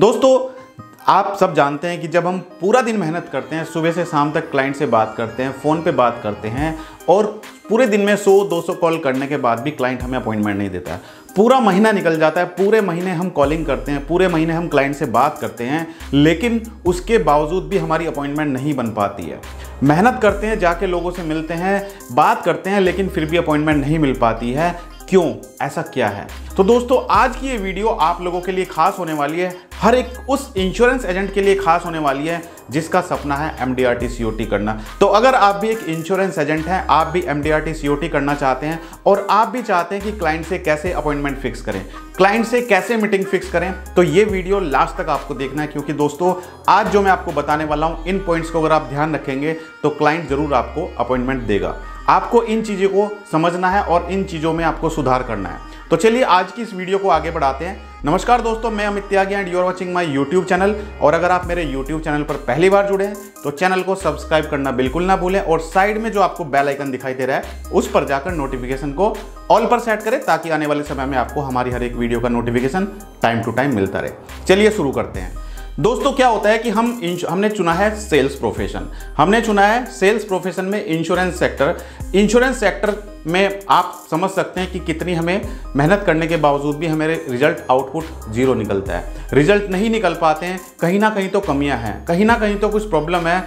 दोस्तों, आप सब जानते हैं कि जब हम पूरा दिन मेहनत करते हैं, सुबह से शाम तक क्लाइंट से बात करते हैं फ़ोन पे बात करते हैं, और पूरे दिन में 100-200 कॉल करने के बाद भी क्लाइंट हमें अपॉइंटमेंट नहीं देता है। पूरा महीना निकल जाता है, पूरे महीने हम कॉलिंग करते हैं, पूरे महीने हम क्लाइंट से बात करते हैं, लेकिन उसके बावजूद भी हमारी अपॉइंटमेंट नहीं बन पाती है। मेहनत करते हैं, जाके लोगों से मिलते हैं, बात करते हैं, लेकिन फिर भी अपॉइंटमेंट नहीं मिल पाती है। क्यों? ऐसा क्या है? तो दोस्तों, आज की ये वीडियो आप लोगों के लिए खास होने वाली है। हर एक उस इंश्योरेंस एजेंट के लिए खास होने वाली है, जिसका सपना है एम डी करना। तो अगर आप भी एक इंश्योरेंस एजेंट हैं, आप भी एम डी करना चाहते हैं और आप भी चाहते हैं कि क्लाइंट से कैसे अपॉइंटमेंट फिक्स करें क्लाइंट से कैसे मीटिंग फिक्स करें तो ये वीडियो लास्ट तक आपको देखना है, क्योंकि दोस्तों, आज जो मैं आपको बताने वाला हूँ, इन पॉइंट्स को अगर आप ध्यान रखेंगे तो क्लाइंट ज़रूर आपको अपॉइंटमेंट देगा। आपको इन चीज़ों को समझना है और इन चीज़ों में आपको सुधार करना है। तो चलिए आज की इस वीडियो को आगे बढ़ाते हैं। नमस्कार दोस्तों, मैं Amit Tyagi and you are watching my YouTube channel और अगर आप मेरे यूट्यूब चैनल पर पहली बार जुड़े हैं तो चैनल को सब्सक्राइब करना बिल्कुल ना भूलें और साइड में जो आपको बेल आइकन दिखाई दे रहा है, उस पर जाकर नोटिफिकेशन को ऑल पर सेट करें ताकि आने वाले समय में आपको हमारी हर एक वीडियो का नोटिफिकेशन टाइम टू टाइम मिलता रहे। चलिए शुरू करते हैं। दोस्तों, क्या होता है कि हम हमने चुना है सेल्स प्रोफेशन। हमने चुना है सेल्स प्रोफेशन में इंश्योरेंस सेक्टर। इंश्योरेंस सेक्टर में आप समझ सकते हैं कि कितनी हमें मेहनत करने के बावजूद भी हमारे रिज़ल्ट आउटपुट ज़ीरो निकलता है। रिज़ल्ट नहीं निकल पाते हैं, कहीं ना कहीं तो कमियाँ हैं। कहीं ना कहीं तो कुछ प्रॉब्लम है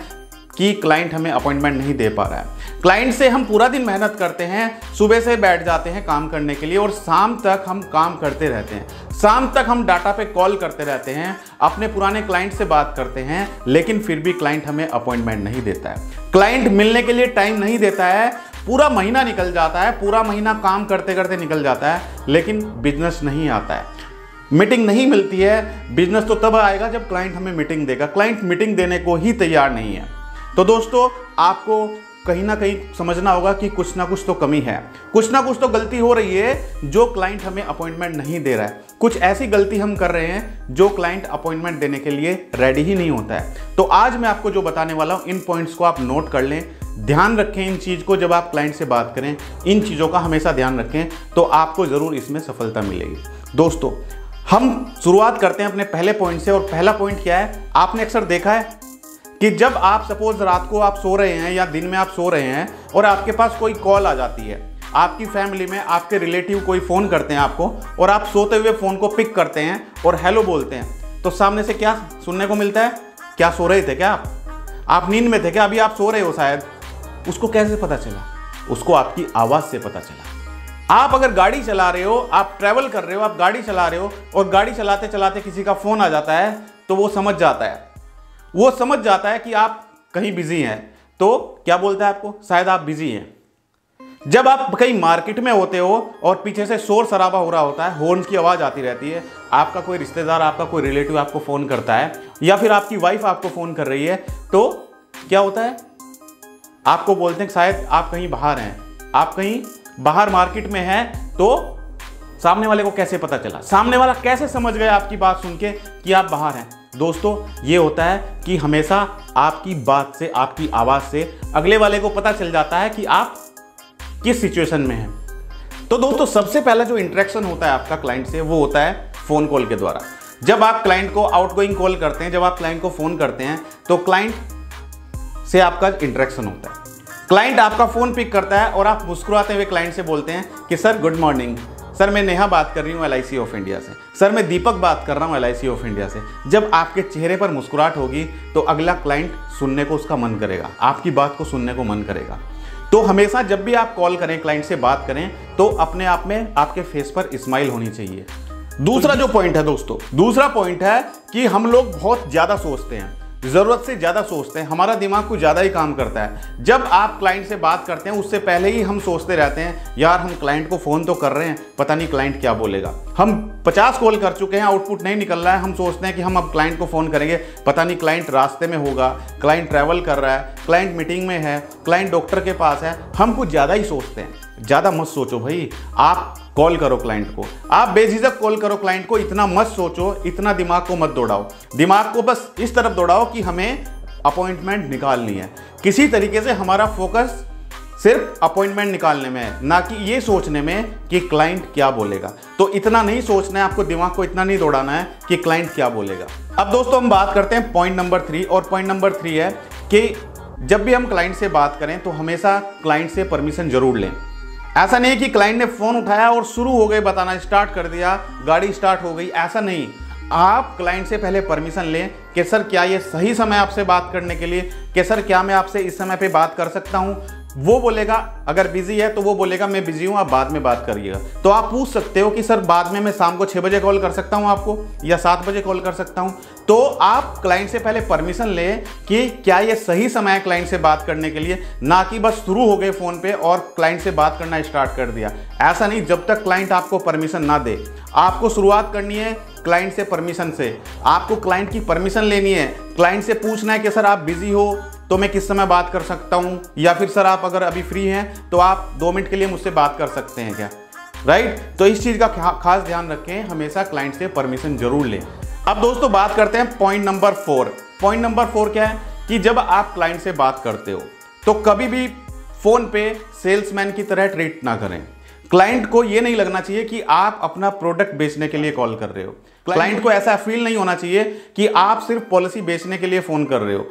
कि क्लाइंट हमें अपॉइंटमेंट नहीं दे पा रहा है। क्लाइंट से हम पूरा दिन मेहनत करते हैं, सुबह से बैठ जाते हैं काम करने के लिए और शाम तक हम काम करते रहते हैं। शाम तक हम डाटा पे कॉल करते रहते हैं, अपने पुराने क्लाइंट से बात करते हैं, लेकिन फिर भी क्लाइंट हमें अपॉइंटमेंट नहीं देता है। क्लाइंट मिलने के लिए टाइम नहीं देता है, पूरा महीना निकल जाता है, पूरा महीना काम करते करते निकल जाता है, लेकिन बिज़नेस नहीं आता है। मीटिंग नहीं मिलती है बिज़नेस तो तब आएगा जब क्लाइंट हमें मीटिंग देगा। क्लाइंट मीटिंग देने को ही तैयार नहीं है। तो दोस्तों, आपको कहीं ना कहीं समझना होगा कि कुछ ना कुछ तो कमी है। कुछ ना कुछ तो गलती हो रही है जो क्लाइंट हमें अपॉइंटमेंट नहीं दे रहा है। कुछ ऐसी गलती हम कर रहे हैं जो क्लाइंट अपॉइंटमेंट देने के लिए रेडी ही नहीं होता है। तो आज मैं आपको जो बताने वाला हूँ, इन पॉइंट्स को आप नोट कर लें। ध्यान रखें इन चीज़ को, जब आप क्लाइंट से बात करें, इन चीज़ों का हमेशा ध्यान रखें तो आपको ज़रूर इसमें सफलता मिलेगी। दोस्तों, हम शुरुआत करते हैं अपने पहले पॉइंट से और पहला पॉइंट क्या है? आपने अक्सर देखा है कि जब आप सपोज़ रात को आप सो रहे हैं या दिन में आप सो रहे हैं और आपके पास कोई कॉल आ जाती है, आपकी फैमिली में आपके रिलेटिव कोई फ़ोन करते हैं आपको और आप सोते हुए फ़ोन को पिक करते हैं और हेलो बोलते हैं तो सामने से क्या सुनने को मिलता है? क्या सो रहे थे क्या आप? आप नींद में थे क्या? अभी आप सो रहे हो शायद। उसको कैसे पता चला? उसको आपकी आवाज़ से पता चला। आप अगर गाड़ी चला रहे हो, आप ट्रैवल कर रहे हो, आप गाड़ी चला रहे हो और गाड़ी चलाते चलाते किसी का फ़ोन आ जाता है तो वो समझ जाता है। वो समझ जाता है कि आप कहीं बिज़ी हैं। तो क्या बोलता है आपको? शायद आप बिज़ी हैं। जब आप कहीं मार्केट में होते हो और पीछे से शोर शराबा हो रहा होता है हॉर्न की आवाज़ आती रहती है, आपका कोई रिश्तेदार, आपका कोई रिलेटिव आपको फ़ोन करता है, या फिर आपकी वाइफ आपको फ़ोन कर रही है तो क्या होता है? आपको बोलते हैं शायद आप कहीं बाहर हैं। आप कहीं बाहर मार्केट में हैं तो सामने वाले को कैसे पता चला? सामने वाला कैसे समझ गया आपकी बात सुन के कि आप बाहर हैं? दोस्तों, ये होता है कि हमेशा आपकी बात से, आपकी आवाज़ से अगले वाले को पता चल जाता है कि आप किस सिचुएशन में हैं। तो दोस्तों, सबसे पहला जो इंटरेक्शन होता है आपका क्लाइंट से, वो होता है फ़ोन कॉल के द्वारा। जब आप क्लाइंट को आउटगोइंग कॉल करते हैं, जब आप क्लाइंट को फ़ोन करते हैं तो क्लाइंट से आपका इंटरेक्शन होता है। क्लाइंट आपका फ़ोन पिक करता है और आप मुस्कुराते हुए क्लाइंट से बोलते हैं कि, सर, गुड मॉर्निंग। सर, मैं नेहा बात कर रही हूँ एल ऑफ़ इंडिया से। सर, मैं दीपक बात कर रहा हूँ एल ऑफ़ इंडिया से। जब आपके चेहरे पर मुस्कुराहट होगी तो अगला क्लाइंट सुनने को उसका मन करेगा। आपकी बात को सुनने को मन करेगा। तो हमेशा जब भी आप कॉल करें क्लाइंट से बात करें तो अपने आप में आपके फेस पर स्माइल होनी चाहिए। दूसरा जो पॉइंट है दोस्तों, दूसरा पॉइंट है कि हम लोग बहुत ज़्यादा सोचते हैं। ज़रूरत से ज़्यादा सोचते हैं, हमारा दिमाग कुछ ज़्यादा ही काम करता है। जब आप क्लाइंट से बात करते हैं, उससे पहले ही हम सोचते रहते हैं, यार, हम क्लाइंट को फ़ोन तो कर रहे हैं, पता नहीं क्लाइंट क्या बोलेगा। हम 50 कॉल कर चुके हैं आउटपुट नहीं निकल रहा है, हम सोचते हैं कि हम अब क्लाइंट को फ़ोन करेंगे। पता नहीं क्लाइंट रास्ते में होगा क्लाइंट ट्रैवल कर रहा है क्लाइंट मीटिंग में है क्लाइंट डॉक्टर के पास है, हम कुछ ज़्यादा ही सोचते हैं। ज़्यादा मत सोचो भाई। आप कॉल करो क्लाइंट को। आप बेझिझक कॉल करो क्लाइंट को, इतना मत सोचो, इतना दिमाग को मत दौड़ाओ। दिमाग को बस इस तरफ़ दौड़ाओ कि हमें अपॉइंटमेंट निकालनी है। किसी तरीके से हमारा फोकस सिर्फ़ अपॉइंटमेंट निकालने में है, ना कि ये सोचने में कि क्लाइंट क्या बोलेगा। तो इतना नहीं सोचना है, आपको दिमाग को इतना नहीं दौड़ाना है कि क्लाइंट क्या बोलेगा। अब दोस्तों हम बात करते हैं पॉइंट नंबर थ्री, और पॉइंट नंबर थ्री है कि जब भी हम क्लाइंट से बात करें तो हमेशा क्लाइंट से परमिशन ज़रूर लें। ऐसा नहीं कि क्लाइंट ने फ़ोन उठाया और शुरू हो गए बताना स्टार्ट कर दिया, गाड़ी स्टार्ट हो गई, ऐसा नहीं। आप क्लाइंट से पहले परमिशन लें कि, सर, क्या ये सही समय आपसे बात करने के लिए? कि, सर, क्या मैं आपसे इस समय पे बात कर सकता हूँ? वो बोलेगा, अगर बिज़ी है तो वो बोलेगा, मैं बिज़ी हूँ, आप बाद में बात करिएगा. तो आप पूछ सकते हो कि, सर, बाद में मैं शाम को छह बजे कॉल कर सकता हूँ आपको या सात बजे कॉल कर सकता हूँ? तो आप क्लाइंट से पहले परमिशन लें कि क्या ये सही समय है क्लाइंट से बात करने के लिए। ना कि बस शुरू हो गए फ़ोन पे और क्लाइंट से बात करना स्टार्ट कर दिया। ऐसा नहीं, जब तक क्लाइंट आपको परमिशन ना दे। आपको शुरुआत करनी है क्लाइंट से परमिशन से। आपको क्लाइंट की परमिशन लेनी है। क्लाइंट से पूछना है कि, सर, आप बिज़ी हो? तो मैं किस समय बात कर सकता हूँ? या फिर सर आप अगर अभी फ्री हैं तो आप दो मिनट के लिए मुझसे बात कर सकते हैं क्या? राइट तो इस चीज़ का खास ध्यान रखें हमेशा क्लाइंट से परमिशन ज़रूर लें। अब दोस्तों बात करते हैं point number four point number four क्या है? कि जब आप क्लाइंट से बात करते हो तो कभी भी फ़ोन पे सेल्समैन की तरह ट्रीट ना करें। क्लाइंट को ये नहीं लगना चाहिए कि आप अपना प्रोडक्ट बेचने के लिए कॉल कर रहे हो। क्लाइंट को ऐसा फील नहीं होना चाहिए कि आप सिर्फ़ पॉलिसी बेचने के लिए फ़ोन कर रहे हो।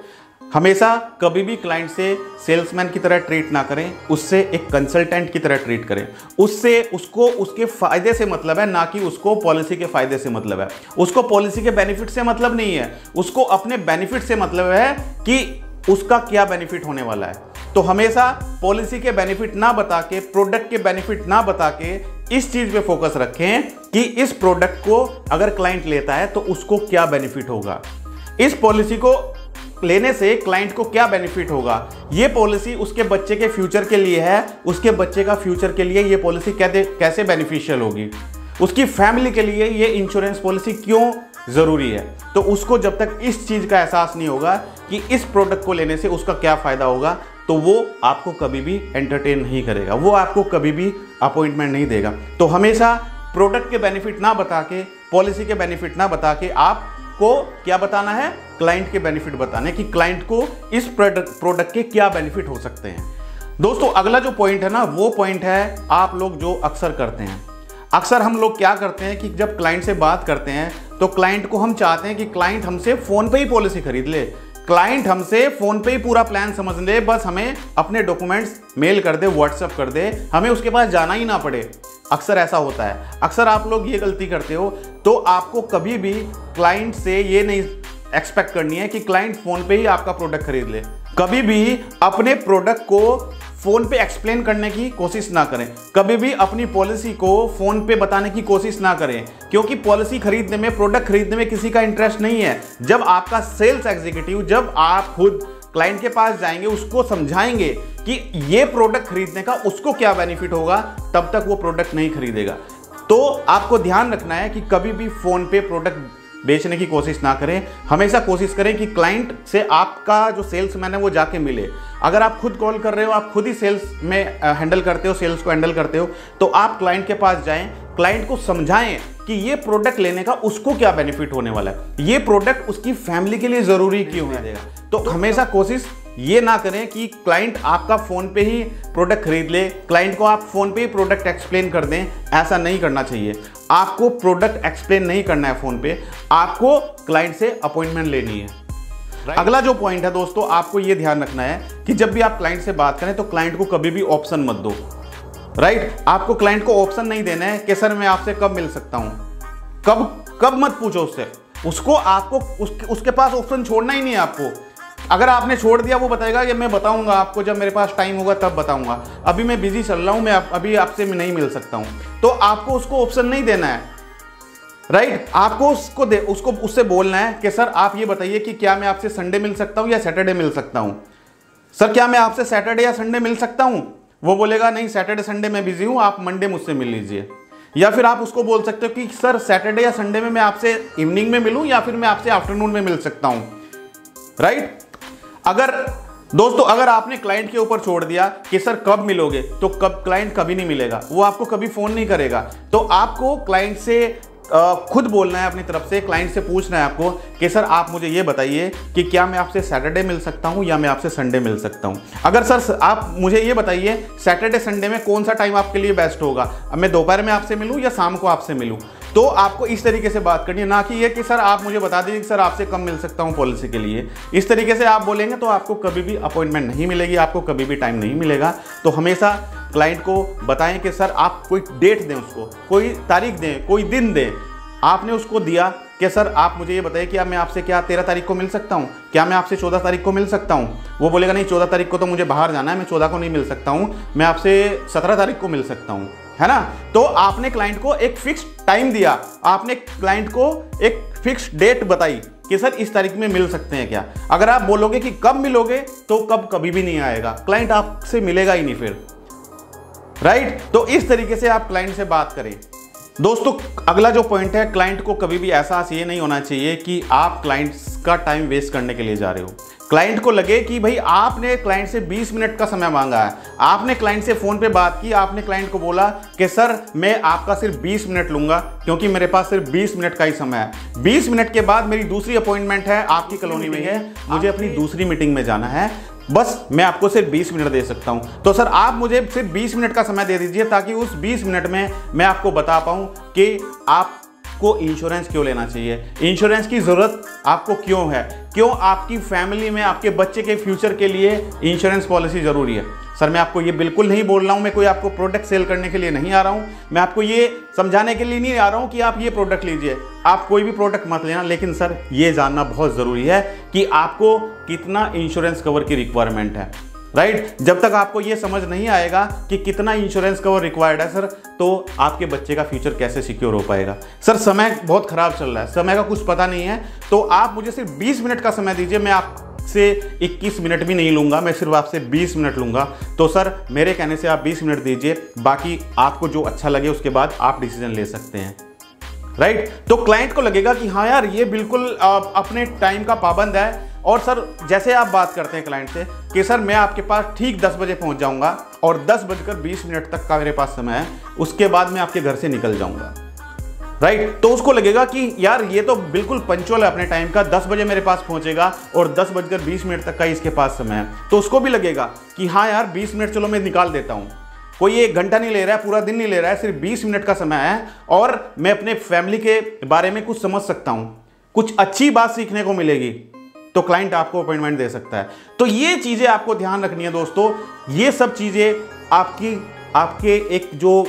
हमेशा कभी भी क्लाइंट से सेल्समैन की तरह ट्रीट ना करें, उससे एक कंसल्टेंट की तरह ट्रीट करें। उससे उसको उसके फ़ायदे से मतलब है, ना कि उसको पॉलिसी के फ़ायदे से मतलब है। उसको पॉलिसी के बेनिफिट से मतलब नहीं है। उसको अपने बेनिफिट से मतलब है कि उसका क्या बेनिफिट होने वाला है। तो हमेशा पॉलिसी के बेनिफिट ना बता के प्रोडक्ट के बेनिफिट ना बता के इस चीज़ पे फोकस रखें कि इस प्रोडक्ट को अगर क्लाइंट लेता है तो उसको क्या बेनिफिट होगा। इस पॉलिसी को लेने से क्लाइंट को क्या बेनिफिट होगा? ये पॉलिसी उसके बच्चे के फ्यूचर के लिए है। उसके बच्चे का फ्यूचर के लिए ये पॉलिसी कैसे बेनिफिशियल होगी? उसकी फैमिली के लिए ये इंश्योरेंस पॉलिसी क्यों ज़रूरी है? तो उसको जब तक इस चीज़ का एहसास नहीं होगा कि इस प्रोडक्ट को लेने से उसका क्या फ़ायदा होगा तो वो आपको कभी भी एंटरटेन नहीं करेगा। वो आपको कभी भी अपॉइंटमेंट नहीं देगा। तो हमेशा प्रोडक्ट के बेनिफिट ना बता के पॉलिसी के बेनिफिट ना बता के आप को क्या बताना है? क्लाइंट के बेनिफिट बताने कि क्लाइंट को इस प्रोडक्ट के क्या बेनिफिट हो सकते हैं। दोस्तों, अगला जो पॉइंट है ना, वो पॉइंट है आप लोग जो अक्सर करते हैं। अक्सर हम लोग क्या करते हैं कि जब क्लाइंट से बात करते हैं तो क्लाइंट को हम चाहते हैं कि क्लाइंट हमसे फ़ोन पे ही पॉलिसी खरीद ले। क्लाइंट हमसे फ़ोन पे ही पूरा प्लान समझ ले, बस हमें अपने डॉक्यूमेंट्स मेल कर दे व्हाट्सअप कर दे, हमें उसके पास जाना ही ना पड़े। अक्सर ऐसा होता है। अक्सर आप लोग ये गलती करते हो तो आपको कभी भी क्लाइंट से ये नहीं एक्सपेक्ट करनी है कि क्लाइंट फ़ोन पे ही आपका प्रोडक्ट खरीद ले। कभी भी अपने प्रोडक्ट को फ़ोन पे एक्सप्लेन करने की कोशिश ना करें। कभी भी अपनी पॉलिसी को फ़ोन पे बताने की कोशिश ना करें, क्योंकि पॉलिसी खरीदने में प्रोडक्ट खरीदने में किसी का इंटरेस्ट नहीं है। जब आपका सेल्स एग्जीक्यूटिव जब आप खुद क्लाइंट के पास जाएँगे, उसको समझाएँगे कि ये प्रोडक्ट खरीदने का उसको क्या बेनिफिट होगा, तब तक वो प्रोडक्ट नहीं खरीदेगा। तो आपको ध्यान रखना है कि कभी भी फ़ोन पे प्रोडक्ट बेचने की कोशिश ना करें। हमेशा कोशिश करें कि क्लाइंट से आपका जो सेल्समैन है वो जाके मिले। अगर आप खुद कॉल कर रहे हो, आप खुद ही सेल्स में हैंडल करते हो सेल्स को हैंडल करते हो तो आप क्लाइंट के पास जाएँ क्लाइंट को समझाएँ कि ये प्रोडक्ट लेने का उसको क्या बेनिफिट होने वाला है? ये प्रोडक्ट उसकी फैमिली के लिए ज़रूरी क्यों है? तो हमेशा कोशिश ये ना करें कि क्लाइंट आपका फ़ोन पे ही प्रोडक्ट खरीद ले क्लाइंट को आप फ़ोन पे ही प्रोडक्ट एक्सप्लेन कर दें ऐसा नहीं करना चाहिए। आपको प्रोडक्ट एक्सप्लेन नहीं करना है फ़ोन पे आपको क्लाइंट से अपॉइंटमेंट लेनी है। Right. अगला जो पॉइंट है दोस्तों आपको ये ध्यान रखना है कि जब भी आप क्लाइंट से बात करें तो क्लाइंट को कभी भी ऑप्शन मत दो। राइट? आपको क्लाइंट को ऑप्शन नहीं देना है कि सर मैं आपसे कब मिल सकता हूँ? कब कब मत पूछो उससे। उसको आपको उसके, उसके पास ऑप्शन छोड़ना ही नहीं है आपको। अगर आपने छोड़ दिया वो बताएगा कि मैं बताऊँगा आपको जब मेरे पास टाइम होगा तब बताऊँगा। अभी मैं बिज़ी चल रहा हूँ मैं अभी आपसे नहीं मिल सकता हूँ। तो आपको उसको ऑप्शन नहीं देना है। राइट? आपको उसको दे उसको उससे बोलना है कि सर आप ये बताइए कि क्या मैं आपसे संडे मिल सकता हूँ या सैटरडे मिल सकता हूँ? सर क्या मैं आपसे सैटरडे या संडे मिल सकता हूँ? वो बोलेगा, नहीं सैटरडे संडे मैं बिज़ी हूँ, आप मंडे मुझसे मिल लीजिए। या फिर आप उसको बोल सकते हो कि, सर सैटरडे या संडे में मैं आपसे इवनिंग में मिलूं या फिर मैं आपसे आफ्टरनून में मिल सकता हूँ? राइट अगर, दोस्तों, अगर आपने क्लाइंट के ऊपर छोड़ दिया कि, सर, कब मिलोगे? तो कब क्लाइंट कभी नहीं मिलेगा। वो आपको कभी फ़ोन नहीं करेगा। तो आपको क्लाइंट से खुद बोलना है अपनी तरफ़ से क्लाइंट से पूछना है आपको कि, सर, आप मुझे ये बताइए कि क्या मैं आपसे सैटरडे मिल सकता हूँ या मैं आपसे संडे मिल सकता हूँ? अगर, सर आप मुझे ये बताइए सैटरडे संडे में कौन सा टाइम आपके लिए बेस्ट होगा? मैं दोपहर में आपसे मिलूँ या शाम को आपसे मिलूँ? तो आपको इस तरीके से बात करनी है, ना कि ये कि, सर, आप मुझे बता दीजिए कि, सर, आपसे कम मिल सकता हूँ पॉलिसी के लिए। इस तरीके से आप बोलेंगे तो आपको कभी भी अपॉइंटमेंट नहीं मिलेगी, आपको कभी भी टाइम नहीं मिलेगा। तो हमेशा क्लाइंट को बताएँ कि, सर, आप कोई डेट दें उसको, कोई तारीख दें, कोई दिन दें। आपने उसको दिया कि, सर, आप मुझे ये बताइए कि मैं आपसे क्या तेरह तारीख को मिल सकता हूँ? क्या मैं आपसे चौदह तारीख को मिल सकता हूँ? वो बोलेगा, नहीं, चौदह तारीख को तो मुझे बाहर जाना है, मैं चौदह को नहीं मिल सकता हूँ, मैं आपसे सत्रह तारीख को मिल सकता हूँ। है ना? तो आपने क्लाइंट को एक फिक्स टाइम दिया। आपने क्लाइंट को एक फिक्स डेट बताई कि, सर, इस तारीख में मिल सकते हैं क्या? अगर आप बोलोगे कि कब मिलोगे तो कब कभी भी नहीं आएगा। क्लाइंट आपसे मिलेगा ही नहीं फिर। राइट तो इस तरीके से आप क्लाइंट से बात करें। दोस्तों अगला जो पॉइंट है क्लाइंट को कभी भी एहसास ये नहीं होना चाहिए कि आप क्लाइंट्स का टाइम वेस्ट करने के लिए जा रहे हो। क्लाइंट को लगे कि भाई आपने क्लाइंट से 20 मिनट का समय मांगा है। आपने क्लाइंट से फ़ोन पे बात की आपने क्लाइंट को बोला कि सर मैं आपका सिर्फ़ 20 मिनट लूँगा क्योंकि मेरे पास सिर्फ़ 20 मिनट का ही समय है। 20 मिनट के बाद मेरी दूसरी अपॉइंटमेंट है आपकी कॉलोनी में है। मुझे अपनी दूसरी मीटिंग में जाना है। बस मैं आपको सिर्फ़ 20 मिनट दे सकता हूँ। तो सर, आप मुझे सिर्फ़ 20 मिनट का समय दे दीजिए ताकि उस 20 मिनट में मैं आपको बता पाऊँ कि आपको इंश्योरेंस क्यों लेना चाहिए? इंश्योरेंस की ज़रूरत आपको क्यों है? क्यों आपकी फैमिली में, आपके बच्चे के फ्यूचर के लिए इंश्योरेंस पॉलिसी ज़रूरी है? सर मैं आपको ये बिल्कुल नहीं बोल रहा हूँ, मैं कोई आपको प्रोडक्ट सेल करने के लिए नहीं आ रहा हूँ। मैं आपको ये समझाने के लिए नहीं आ रहा हूँ कि आप ये प्रोडक्ट लीजिए। आप कोई भी प्रोडक्ट मत लेना, लेकिन सर ये जानना बहुत ज़रूरी है कि आपको कितना इंश्योरेंस कवर की रिक्वायरमेंट है। राइट? जब तक आपको ये समझ नहीं आएगा कि कितना इंश्योरेंस कवर रिक्वायर्ड है, सर तो आपके बच्चे का फ्यूचर कैसे सिक्योर हो पाएगा? सर, समय बहुत ख़राब चल रहा है। समय का कुछ पता नहीं है। तो आप मुझे सिर्फ़ 20 मिनट का समय दीजिए, मैं आप से 21 मिनट भी नहीं लूँगा, मैं सिर्फ़ आपसे 20 मिनट लूँगा। तो सर, मेरे कहने से आप 20 मिनट दीजिए, बाकी आपको जो अच्छा लगे उसके बाद आप डिसीज़न ले सकते हैं। राइट? तो क्लाइंट को लगेगा कि हाँ यार, ये बिल्कुल अपने टाइम का पाबंद है। और सर, जैसे आप बात करते हैं क्लाइंट से कि सर, मैं आपके पास ठीक 10 बजे पहुँच जाऊँगा और दस बजकर बीस मिनट तक का मेरे पास समय है, उसके बाद मैं आपके घर से निकल जाऊँगा। राइट तो उसको लगेगा कि यार, ये तो बिल्कुल पंचुअल है अपने टाइम का 10 बजे मेरे पास पहुंचेगा और दस बजकर बीस मिनट तक का इसके पास समय है। तो उसको भी लगेगा कि हाँ यार 20 मिनट चलो मैं निकाल देता हूँ। कोई एक घंटा नहीं ले रहा है, पूरा दिन नहीं ले रहा है, सिर्फ़ 20 मिनट का समय है और मैं अपने फैमिली के बारे में कुछ समझ सकता हूँ। कुछ अच्छी बात सीखने को मिलेगी। तो क्लाइंट आपको अपॉइंटमेंट दे सकता है। तो ये चीज़ें आपको ध्यान रखनी है दोस्तों। ये सब चीज़ें आपकी, आपके एक जो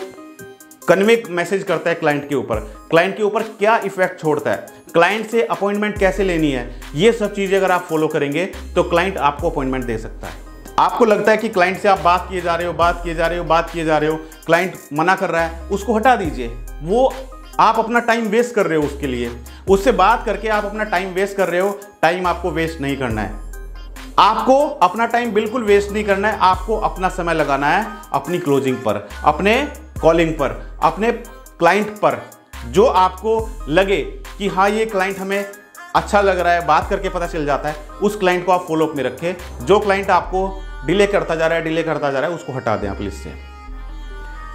कन्वे मैसेज करता है क्लाइंट के ऊपर। क्लाइंट के ऊपर क्या इफ़ेक्ट छोड़ता है? क्लाइंट से अपॉइंटमेंट कैसे लेनी है? ये सब चीज़ें अगर आप फॉलो करेंगे तो क्लाइंट आपको अपॉइंटमेंट दे सकता है। आपको लगता है कि क्लाइंट से आप बात किए जा रहे हो, बात किए जा रहे हो, बात किए जा रहे हो। क्लाइंट मना कर रहा है, उसको हटा दीजिए। वो आप अपना टाइम वेस्ट कर रहे हो उसके लिए। उससे बात करके आप अपना टाइम वेस्ट कर रहे हो टाइम आपको वेस्ट नहीं करना है। आपको अपना टाइम बिल्कुल वेस्ट नहीं करना है, आपको अपना समय लगाना है अपनी क्लोजिंग पर, अपने कॉलिंग पर, अपने क्लाइंट पर। जो आपको लगे कि हाँ ये क्लाइंट हमें अच्छा लग रहा है, बात करके पता चल जाता है, उस क्लाइंट को आप फॉलोअप में रखें। जो क्लाइंट आपको डिले करता जा रहा है डिले करता जा रहा है, उसको हटा दें आप लिस्ट से।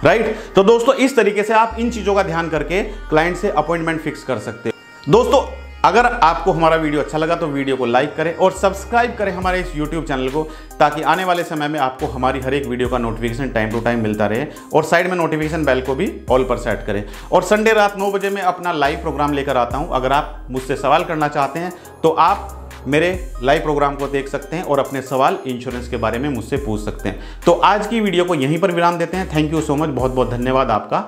राइट? right? तो दोस्तों, इस तरीके से आप इन चीज़ों का ध्यान करके क्लाइंट से अपॉइंटमेंट फिक्स कर सकते हो। दोस्तों, अगर आपको हमारा वीडियो अच्छा लगा तो वीडियो को लाइक करें और सब्सक्राइब करें हमारे इस यूट्यूब चैनल को, ताकि आने वाले समय में आपको हमारी हर एक वीडियो का नोटिफिकेशन टाइम टू टाइम मिलता रहे और साइड में नोटिफिकेशन बेल को भी ऑल पर सेट करें। और संडे रात नौ बजे मैं अपना लाइव प्रोग्राम लेकर आता हूँ। अगर आप मुझसे सवाल करना चाहते हैं तो आप मेरे लाइव प्रोग्राम को देख सकते हैं और अपने सवाल इंश्योरेंस के बारे में मुझसे पूछ सकते हैं। तो आज की वीडियो को यहीं पर विराम देते हैं। थैंक यू सो मच बहुत बहुत धन्यवाद आपका।